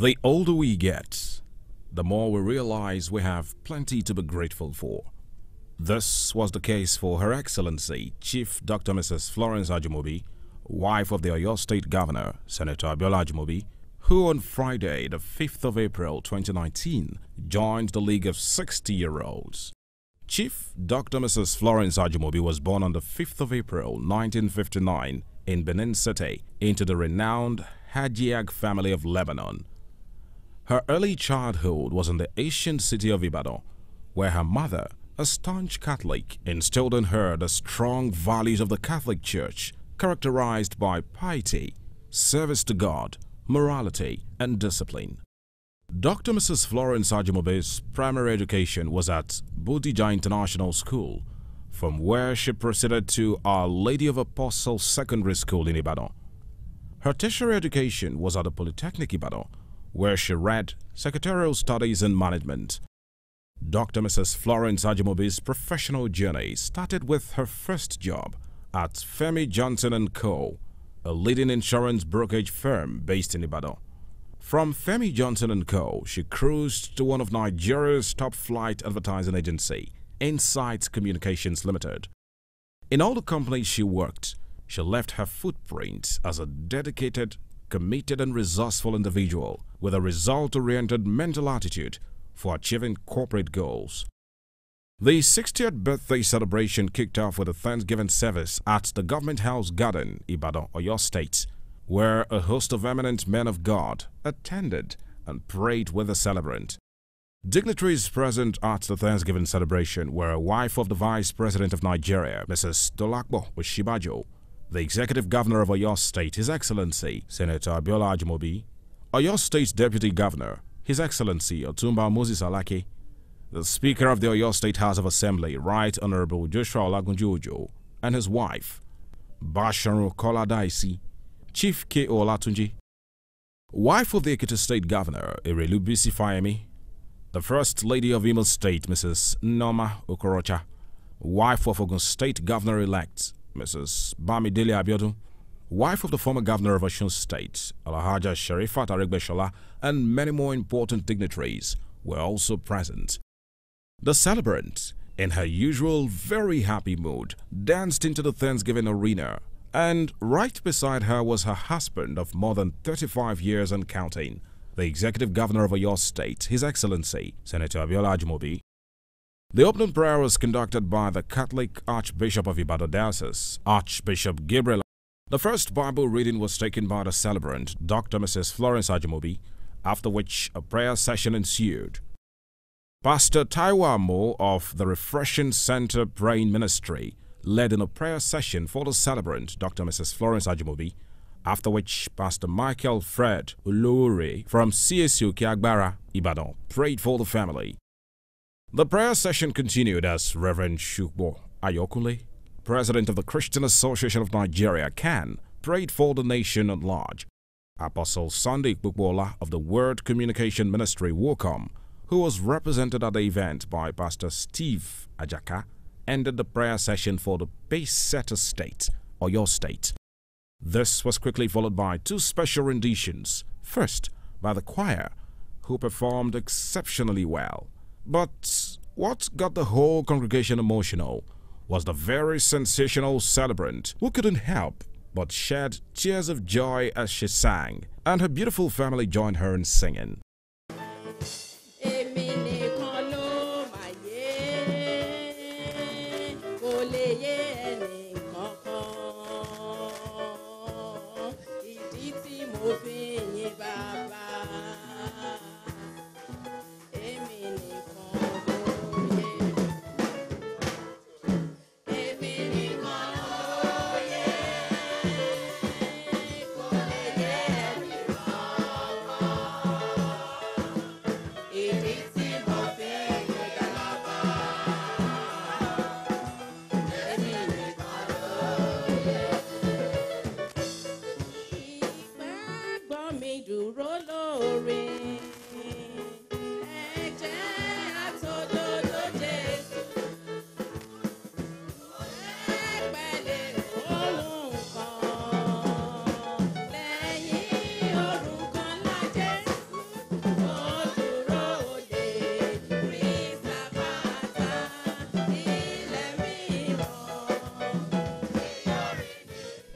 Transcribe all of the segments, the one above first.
The older we get, the more we realize we have plenty to be grateful for. This was the case for Her Excellency Chief Dr. Mrs. Florence Ajimobi, wife of the Oyo State Governor, Senator Abiola Ajimobi, who on Friday, the 5th of April 2019, joined the League of 60 year olds. Chief Dr. Mrs. Florence Ajimobi was born on the 5th of April 1959 in Benin City into the renowned Hajiag family of Lebanon. Her early childhood was in the ancient city of Ibadan, where her mother, a staunch Catholic, instilled in her the strong values of the Catholic Church, characterized by piety, service to God, morality, and discipline. Dr. Mrs. Florence Ajimobi's primary education was at Bodija International School, from where she proceeded to Our Lady of Apostles Secondary School in Ibadan. Her tertiary education was at the Polytechnic Ibadan, where she read secretarial studies and management Dr. Mrs. Florence Ajimobi's professional journey started with her first job at Femi Johnson & Co., a leading insurance brokerage firm based in Ibadan. From Femi Johnson & Co., she cruised to one of Nigeria's top-flight advertising agency, Insight Communications Limited. In all the companies she worked, she left her footprint as a dedicated, committed and resourceful individual with a result-oriented mental attitude for achieving corporate goals. The 60th birthday celebration kicked off with a Thanksgiving service at the Government House Garden, Ibadan, Oyo State, where a host of eminent men of God attended and prayed with the celebrant. Dignitaries present at the Thanksgiving celebration were a wife of the Vice President of Nigeria, Mrs. Dolapo Osinbajo, the Executive Governor of Oyo State, His Excellency Senator Abiola Ajimobi, Oyo State Deputy Governor, his Excellency Otumba Moses Alake, the Speaker of the Oyo State House of Assembly, Right Honorable Joshua Olagunju Ojo, and his wife, Basharu Kola Daisi, Chief K. Olatunji, wife of the Ekiti State Governor, Erelu Bisi Fayemi, the First Lady of Imo State, Mrs. Noma Okorocha, wife of Ogun State Governor-elect, Mrs. Bamidele Abiodun, wife of the former governor of Osun State, Alahaja Sharifat Aregbesola, and many more important dignitaries were also present. The celebrant, in her usual very happy mood, danced into the Thanksgiving arena, and right beside her was her husband of more than 35 years and counting, the executive governor of Oyo State, His Excellency, Senator Abiola Ajimobi. The opening prayer was conducted by the Catholic Archbishop of Ibadan Diocese, Archbishop Gabriel the first Bible reading was taken by the celebrant, Dr. Mrs. Florence Ajimobi, after which a prayer session ensued. Pastor Taiwa Mo of the Refreshing Center Praying Ministry led in a prayer session for the celebrant, Dr. Mrs. Florence Ajimobi, after which Pastor Michael Fred Uluri from CSU Kiagbara, Ibadan, prayed for the family. The prayer session continued as Reverend Supo Ayokunle president of the Christian Association of Nigeria, CAN, prayed for the nation at large. Apostle Sunday Bukbola of the Word Communication Ministry, WOCOM, who was represented at the event by Pastor Steve Ajaka, ended the prayer session for the Pacesetter state, or your state. This was quickly followed by two special renditions. First, by the choir, who performed exceptionally well. But what got the whole congregation emotional was the very sensational celebrant who couldn't help but shed tears of joy as she sang, and her beautiful family joined her in singing. dúró lóore.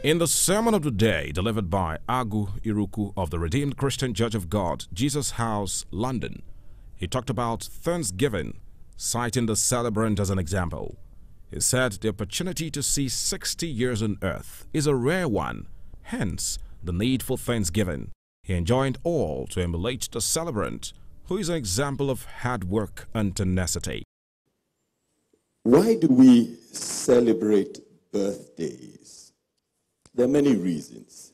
In the sermon of the day delivered by Agu Irukwu of the Redeemed Christian Church of God, Jesus House, London, he talked about Thanksgiving, citing the celebrant as an example. He said the opportunity to see 60 years on earth is a rare one, hence the need for Thanksgiving. He enjoined all to emulate the celebrant, who is an example of hard work and tenacity. Why do we celebrate birthdays? There are many reasons.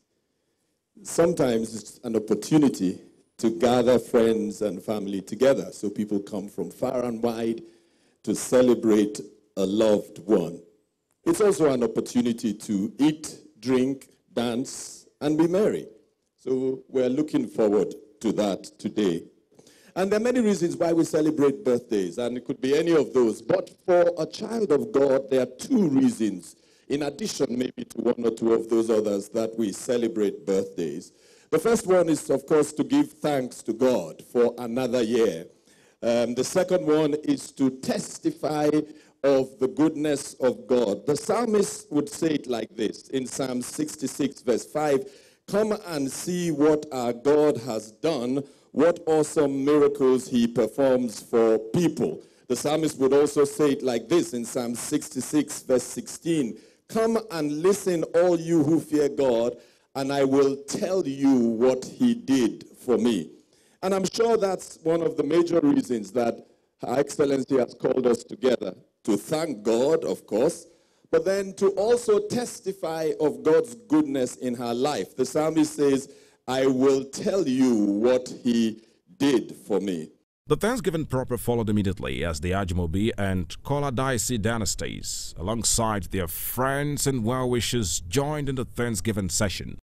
Sometimes it's an opportunity to gather friends and family together. So people come from far and wide to celebrate a loved one. It's also an opportunity to eat, drink, dance, and be merry. So we're looking forward to that today. And there are many reasons why we celebrate birthdays, and it could be any of those. But for a child of God, there are two reasons in addition maybe to one or two of those others that we celebrate birthdays. The first one is, of course, to give thanks to God for another year. Um, the second one is to testify of the goodness of God. The psalmist would say it like this in Psalm 66, verse 5 Come and see what our God has done, what awesome miracles he performs for people. The psalmist would also say it like this in Psalm 66, verse 16 Come and listen, all you who fear God, and I will tell you what he did for me. And I'm sure that's one of the major reasons that Her Excellency has called us together to thank God, of course, but then to also testify of God's goodness in her life. The psalmist says, I will tell you what he did for me. The Thanksgiving proper followed immediately as the Ajimobi and Kola Koladaisi dynasties, alongside their friends and well-wishers, joined in the Thanksgiving session.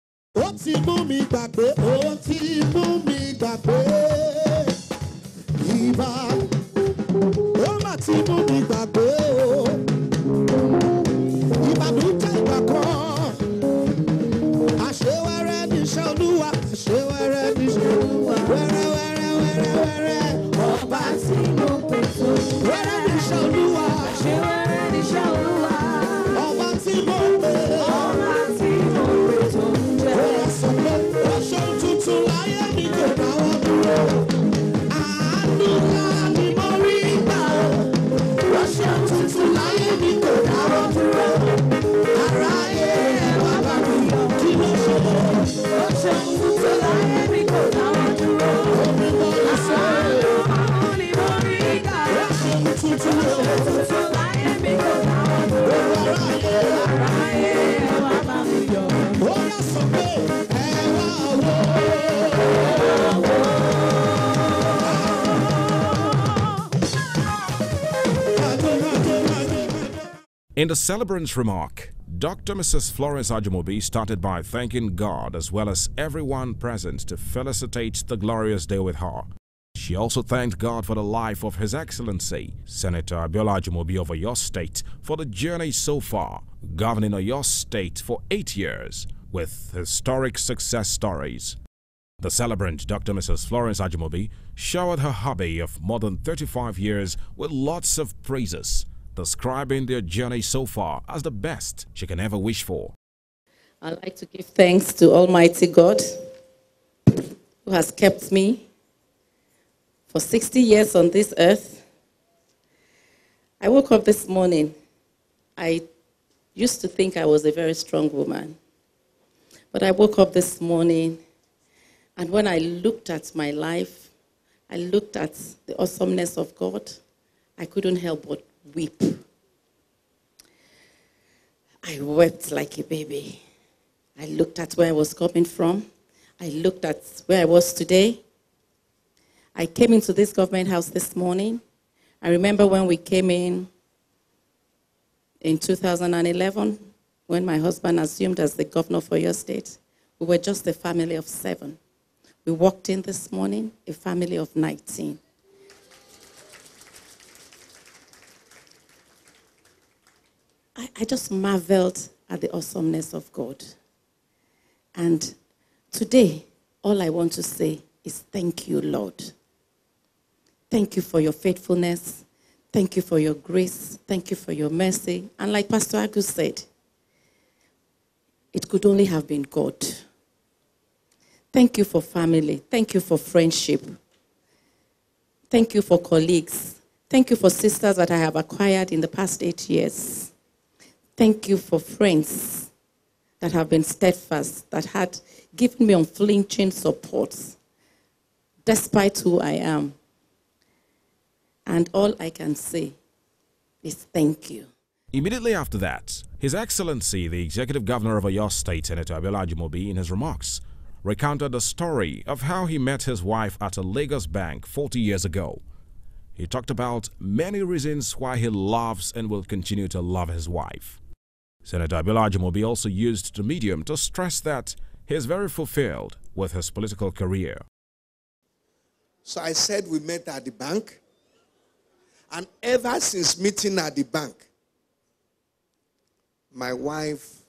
The celebrant's remark, Dr. Mrs. Florence Ajimobi started by thanking God as well as everyone present to felicitate the glorious day with her. She also thanked God for the life of His Excellency, Senator Abiola Ajimobi of Oyo State, for the journey so far, governing Oyo State for eight years, with historic success stories. The celebrant, Dr. Mrs. Florence Ajimobi, showered her hubby of more than 35 years with lots of praises describing their journey so far as the best she can ever wish for. I'd like to give thanks to Almighty God who has kept me for 60 years on this earth. I woke up this morning. I used to think I was a very strong woman. But I woke up this morning, and when I looked at my life, I looked at the awesomeness of God, I couldn't help but weep. I wept like a baby. I looked at where I was coming from. I looked at where I was today. I came into this government house this morning. I remember when we came in in 2011, when my husband assumed as the governor for your state. We were just a family of seven. We walked in this morning, a family of 19. I, I just marveled at the awesomeness of God. And today, all I want to say is thank you, Lord. Thank you for your faithfulness. Thank you for your grace. Thank you for your mercy. And like Pastor Agu said, it could only have been God. Thank you for family. Thank you for friendship. Thank you for colleagues. Thank you for sisters that I have acquired in the past eight years. Thank you for friends that have been steadfast, that had given me unflinching support despite who I am. And all I can say is thank you. Immediately after that, His Excellency, the Executive Governor of Oyo State, Senator Abiola in his remarks, recounted the story of how he met his wife at a Lagos bank 40 years ago. He talked about many reasons why he loves and will continue to love his wife. Senator Abiola Ajimobi also used the medium to stress that he is very fulfilled with his political career. So I said we met at the bank. And ever since meeting at the bank, my wife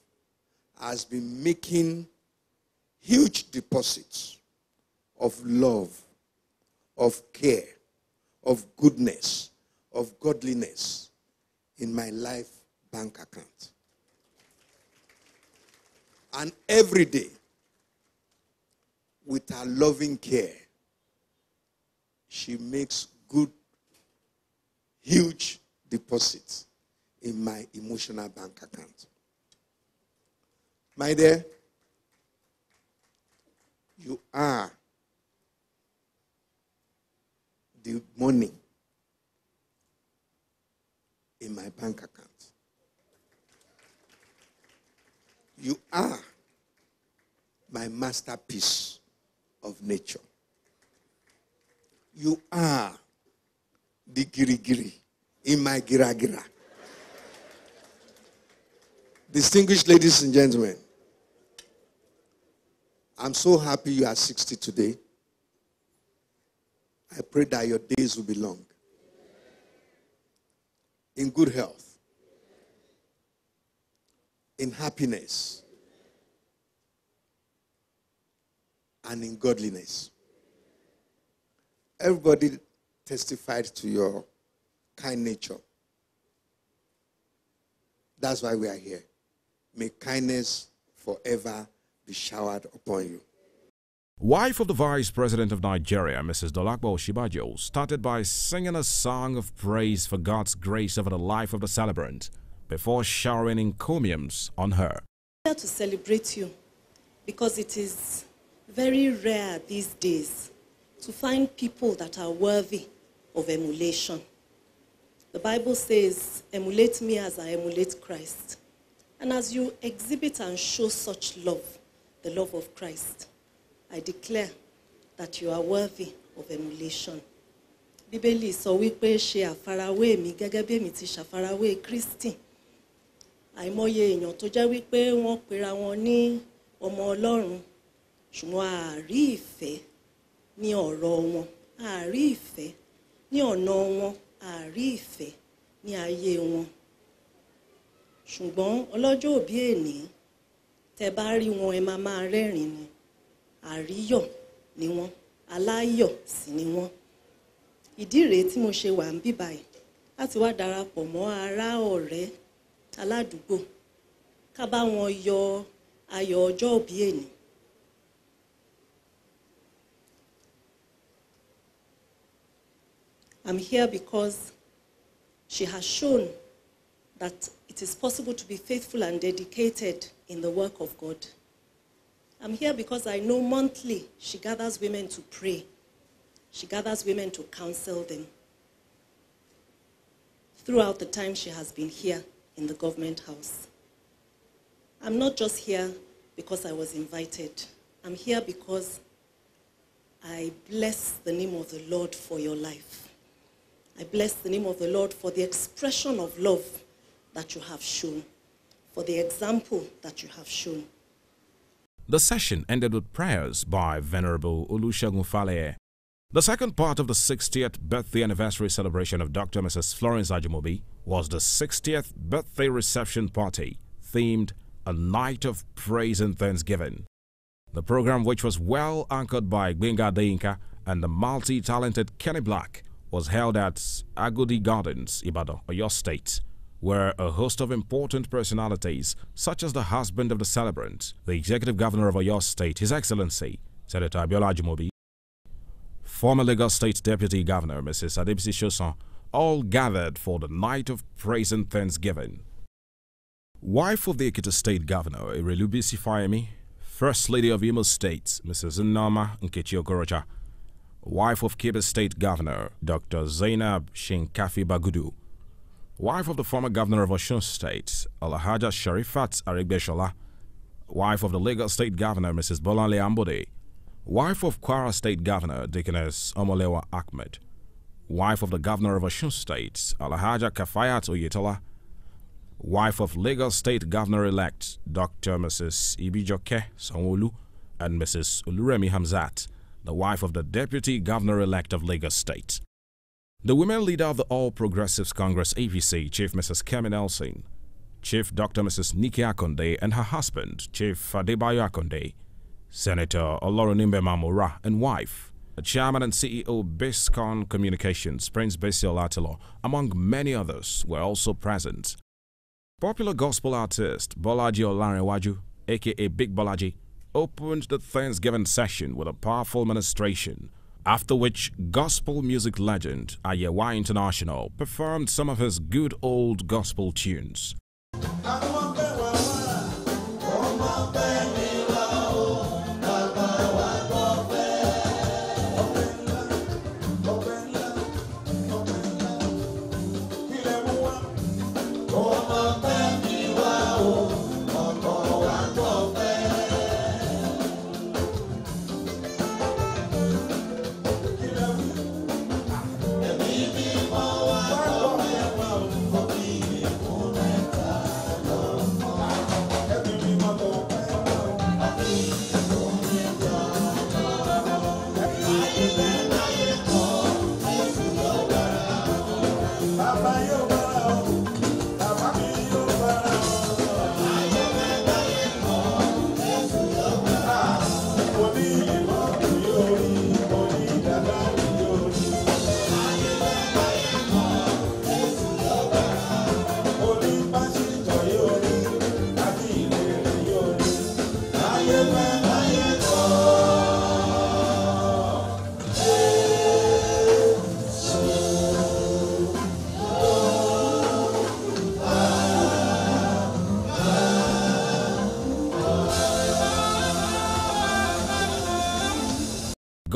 has been making huge deposits of love, of care, of goodness, of godliness in my life bank account. And every day, with her loving care, she makes good, huge deposits in my emotional bank account. My dear, you are the money in my bank account. You are my masterpiece of nature. You are the girigiri in my gira-gira. Distinguished ladies and gentlemen, I'm so happy you are 60 today. I pray that your days will be long. In good health. In happiness. And in godliness. Everybody testified to your kind nature. That's why we are here. May kindness forever be showered upon you. Wife of the Vice President of Nigeria, Mrs. Dolapo Osinbajo, started by singing a song of praise for God's grace over the life of the celebrant before showering encomiums on her. here to celebrate you because it is very rare these days to find people that are worthy of emulation. The Bible says, emulate me as I emulate Christ. And as you exhibit and show such love, the love of Christ, I declare that you are worthy of emulation. Bíbélì sọ wípé ṣe àfarawé mi gẹ́gẹ́ bí èmi ti ṣàfarawé Kristi. Àìmọye èèyàn tó jẹ́ wípé wọ́n pera wọn ní ọmọ Ọlọ́run ṣùgbọ́n àárí ìfẹ́ ní ọ̀rọ̀ wọn àárí ìfẹ́ ní ọ̀nà wọn àárí ìfẹ́ ní ayé wọn. Ṣùgbọ́n ọlọ́jọ́ òbí èní tẹ bá rí wọn ẹ máa máa rẹ́rìn ni. Àríyọ̀ ni wọ́n aláyọ̀ sì ni wọ́n. Ìdí rèé tí mo ṣe wà ń bí báyìí láti wá darapọ̀ mọ́ ará ọ̀rẹ́ aládùúgbò ká bá wọn yọ ayọ̀ ọjọ́ òbí èní I'm here because she has shown that it is possible to be faithful and dedicated in the work of God. I'm here because I know monthly she gathers women to pray. She gathers women to counsel them. Throughout the time she has been here in the government house. I'm not just here because I was invited. I'm here because I bless the name of the Lord for your life. I bless the name of the Lord for the expression of love that you have shown, for the example that you have shown. The session ended with prayers by Venerable Olusegun Faleye. The second part of the 60th birthday anniversary celebration of Dr. Mrs. Florence Ajimobi was the 60th birthday reception party themed A Night of Praise and Thanksgiving. The program, which was well anchored by Gbenga Deinka and the multi-talented Kenny Black, was held at Agodi Gardens, Ibadan, Oyo State, where a host of important personalities, such as the husband of the celebrant, the executive governor of Oyo State, His Excellency, Senator Abiola Ajimobi, former Lagos State Deputy Governor, Mrs. Adebisi Sosan, all gathered for the night of praise and thanksgiving. Wife of the Ekiti State Governor, Erelu Bisi Fayemi, First Lady of Imo State, Mrs. Nnoma Nkechi Okorocha, wife of Kebbi State Governor, Dr. Zainab Shinkafi Bagudu, wife of the former governor of Osun State, Alahaja Sharifat Aregbesola, wife of the Lagos State Governor, Mrs. Bolanle Ambode, wife of Kwara State Governor, Deaconess Omolewa Ahmed, wife of the governor of Osun State, Alahaja Kafayat Oyetola, wife of Lagos State Governor-elect Dr. Mrs. Ibijoke Sanwo-Olu, and Mrs. Oluremi Hamzat, the wife of the Deputy Governor-elect of Lagos State. The women leader of the All Progressives Congress APC, Chief Mrs. Kemi Nelson, Chief Dr. Mrs. Nikki Akonde and her husband, Chief Adebayo Akonde, Senator Olorunimbe Mamora and wife, the chairman and CEO Biscon Communications, Prince Basil Atilo, among many others, were also present. Popular gospel artist Bolaji Olarewaju, aka Big Bolaji, opened the Thanksgiving session with a powerful ministration, after which gospel music legend Ayewa International performed some of his good old gospel tunes.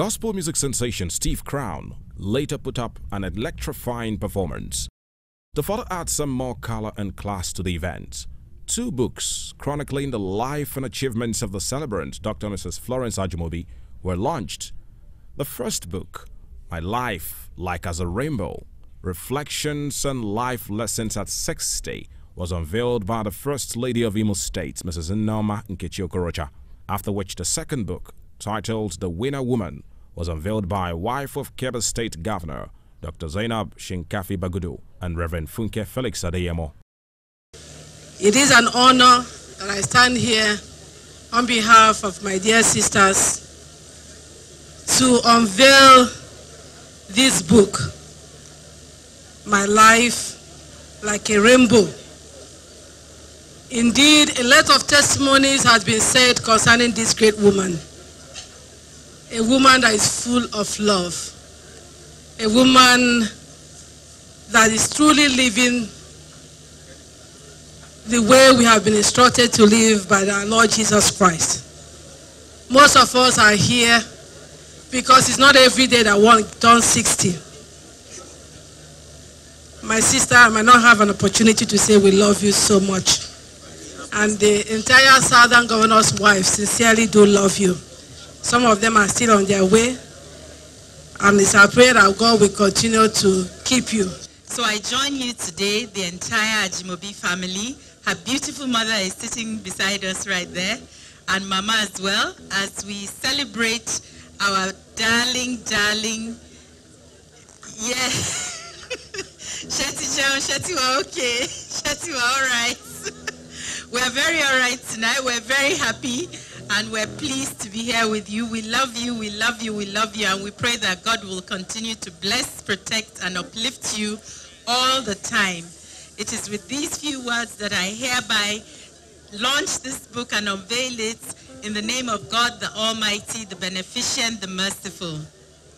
Gospel music sensation Steve Crown later put up an electrifying performance. To further add some more color and class to the event, two books chronicling the life and achievements of the celebrant Dr. Mrs. Florence Ajimobi were launched. The first book, My Life Like as a Rainbow, Reflections and Life Lessons at 60, was unveiled by the First Lady of Imo State, Mrs. Nnoma Nkechi Okorocha, after which the second book, titled The Winner Woman, was unveiled by wife of Kebbi State Governor, Dr. Zainab Shinkafi Bagudu, and Reverend Funke Felix Adejumo. It is an honor that I stand here on behalf of my dear sisters to unveil this book, My Life Like a Rainbow. Indeed, a lot of testimonies has been said concerning this great woman. A woman that is full of love. A woman that is truly living the way we have been instructed to live by our Lord Jesus Christ. Most of us are here because it's not every day that one turns 60. My sister, I might not have an opportunity to say we love you so much. And the entire Southern Governor's wife sincerely do love you. Some of them are still on their way. And it's our prayer that God will continue to keep you. So I join you today, the entire Ajimobi family. Her beautiful mother is sitting beside us right there, and Mama as well, as we celebrate our darling, darling, yeah. Shetty John, Shetty were okay. Shetty were all right. we're very all right tonight. We're very happy and we're pleased to be here with you. We love you, we love you, we love you, and we pray that God will continue to bless, protect, and uplift you all the time. it is with these few words that I hereby launch this book and unveil it in the name of God the Almighty, the Beneficent, the Merciful.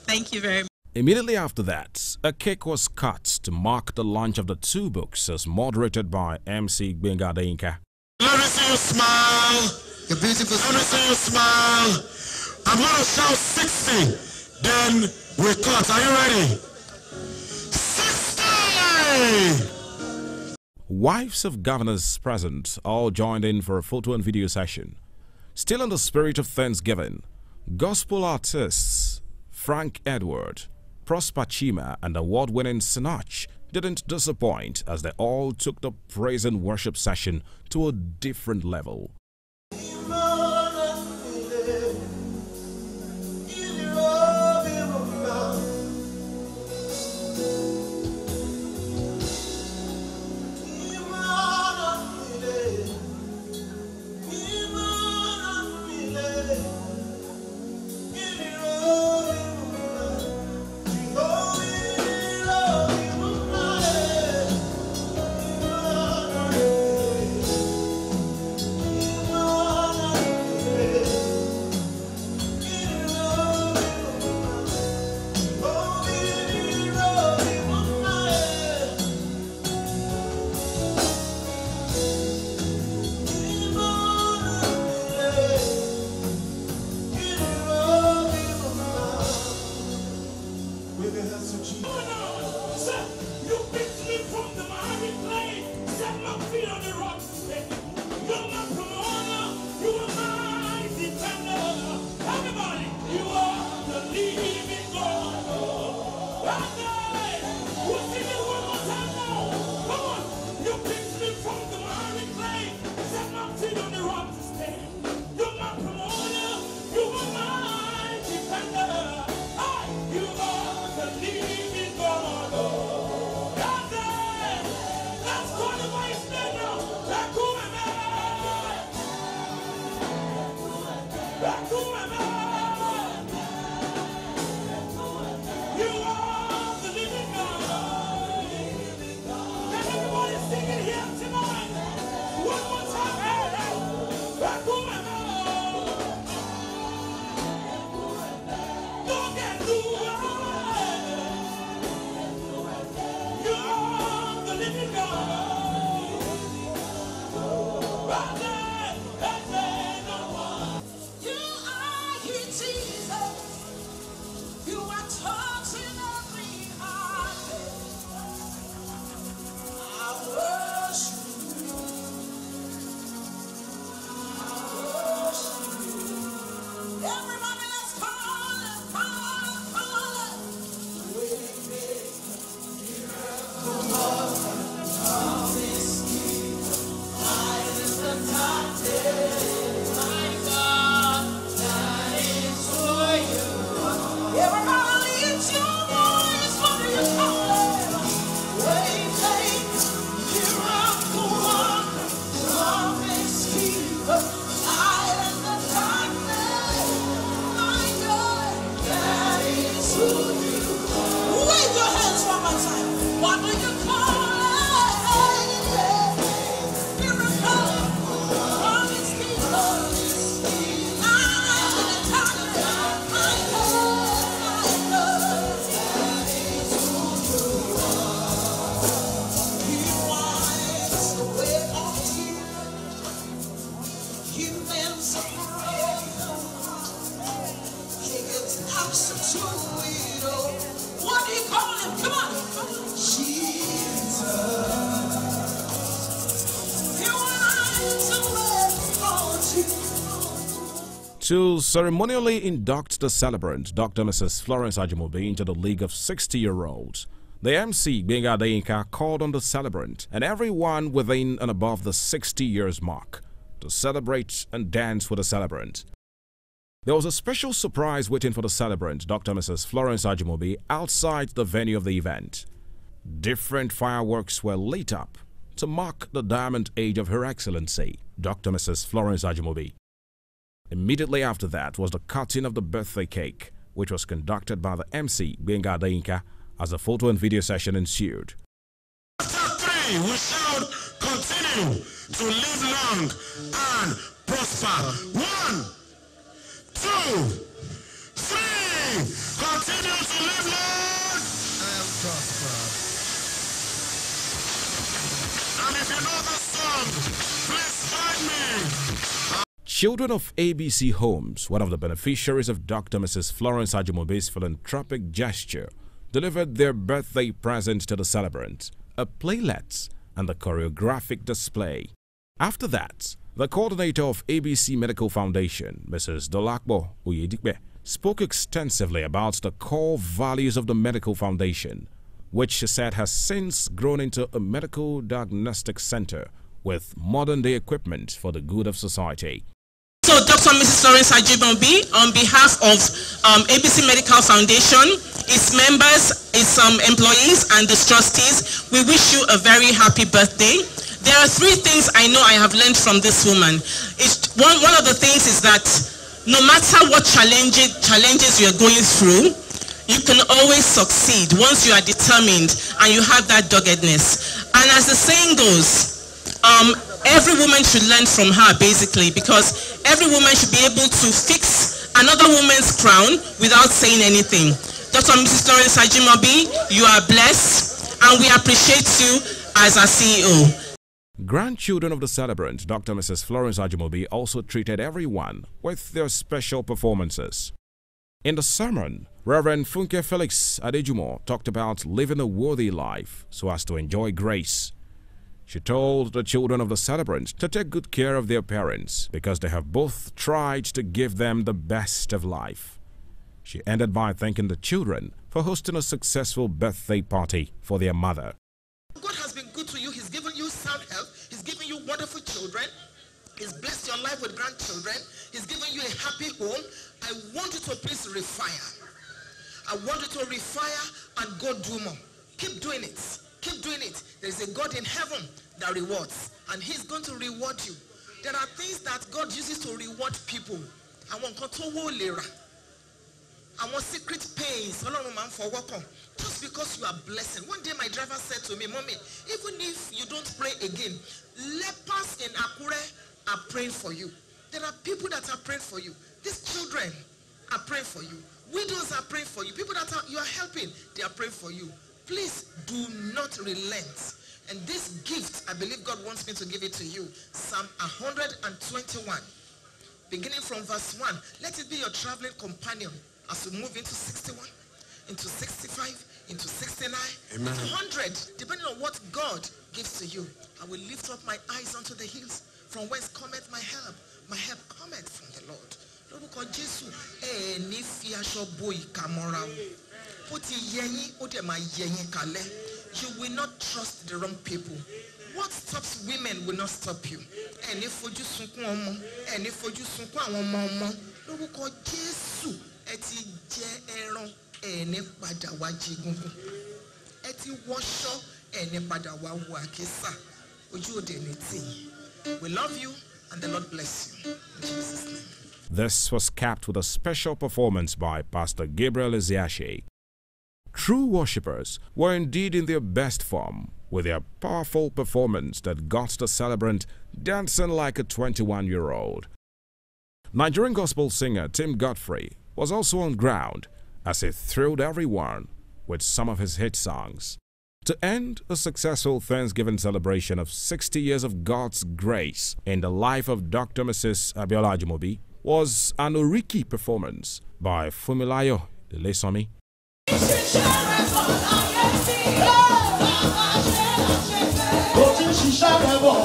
Thank you very much. Immediately after that, a cake was cut to mark the launch of the two books as moderated by MC Gbenga Deinka. Let me see you smile. The beautiful you smile. I'm going to shout 60. Then we cut. Are you ready? 60! Wives of governors present all joined in for a photo and video session. Still in the spirit of Thanksgiving, gospel artists Frank Edward, Prosper Chima, and award winning Sinach didn't disappoint as they all took the praise and worship session to a different level. Ceremonially induct the celebrant, Dr. Mrs. Florence Ajimobi, into the League of 60 year olds, the MC, Gbenga Adeyinka, called on the celebrant and everyone within and above the 60 years mark to celebrate and dance with the celebrant. There was a special surprise waiting for the celebrant, Dr. Mrs. Florence Ajimobi, outside the venue of the event. Different fireworks were lit up to mark the diamond age of Her Excellency, Dr. Mrs. Florence Ajimobi. Immediately after that was the cutting of the birthday cake, which was conducted by the MC, Gbenga Adeyinka, as a photo and video session ensued. After three, we continue to live long and prosper. One, two, three. Continue to live long and prosper. And if you know song, please join me. Children of ABC Homes, one of the beneficiaries of Dr. Mrs. Florence Ajimobi's philanthropic gesture, delivered their birthday present to the celebrants, a playlet and a choreographic display. After that, the coordinator of ABC Medical Foundation, Mrs. Dolakbo Uyedikbe, spoke extensively about the core values of the Medical Foundation, which she said has since grown into a medical diagnostic center with modern-day equipment for the good of society. So Dr. Mrs. Lawrence Ajimobi, on behalf of um, ABC Medical Foundation, its members, its um, employees, and its trustees, we wish you a very happy birthday. There are three things I know I have learned from this woman. It's, one, one of the things is that no matter what challenges, challenges you're going through, you can always succeed once you are determined and you have that doggedness. And as the saying goes, um, every woman should learn from her basically because every woman should be able to fix another woman's crown without saying anything. Dr. Mrs. Lawrence Ajimobi, you are blessed and we appreciate you as our CEO. Grandchildren of the celebrant, Dr. Mrs. Florence Ajimobi, also treated everyone with their special performances. In the sermon, Reverend Funke Felix Adejumo talked about living a worthy life so as to enjoy grace. She told the children of the celebrants to take good care of their parents because they have both tried to give them the best of life. She ended by thanking the children for hosting a successful birthday party for their mother. God has been good to you. He's given you sound health. He's given you wonderful children. He's blessed your life with grandchildren. He's given you a happy home. I want you to please refire. I want you to refire and go do more. Keep doing it. Keep doing it. There's a God in heaven that rewards, and He's going to reward you. There are things that God uses to reward people. Àwọn nǹkan tó wó lè rà. Àwọn secret pains Ọlọ́run máa ń fọwọ́. Just because you are blessing. One day my driver said to me, Mommy, even if you don't pray again, lepers in Akure are praying for you. There are people that are praying for you. These children are praying for you. Widows are praying for you. People that are, you are helping, they are praying for you. Please do not relent. And this gift, I believe God wants me to give it to you. Psalm 121, beginning from verse 1. Let it be your traveling companion as we move into 61, into 65, into 69, Amen. 100, depending on what God gives to you. I will lift up my eyes unto the hills, from whence cometh my help. My help cometh from the Lord. lórúkọ jésù ẹ ẹ fi aṣọ bo ìka mọ́ra o ó ti ó dẹ̀ máa yẹ kalẹ̀. You will not trust the wrong people. What stops women will not stop you. Ẹ ní fojú sunkún ọmọ ẹ ní fojú sunkún àwọn ọmọ ọmọ. Lórúkọ jésù ẹ ti jẹ ẹran ẹ ní padà wá jí gungun ẹ ti wọṣọ ẹ ní padà wá wọ àkísà. Ojú òde ní tìyín we love you and the lord bless you. In jesus name. This was capped with a special performance by Pastor Gabriel Eziashi. True worshippers were indeed in their best form, with their powerful performance that got the celebrant dancing like a 21-year-old. Nigerian gospel singer Tim Godfrey was also on ground as he thrilled everyone with some of his hit songs. To end a successful Thanksgiving celebration of 60 years of God's grace in the life of Dr. Mrs. Abiola Ajimobi was an Oriki performance by Funmilayo Lesomi. Ó ti ń ṣiṣẹ́ rẹ̀ bọ̀.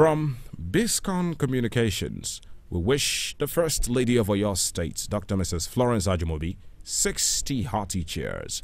From Biscon Communications, we wish the First Lady of Oyo State, Dr. Mrs. Florence Ajimobi, 60 hearty cheers.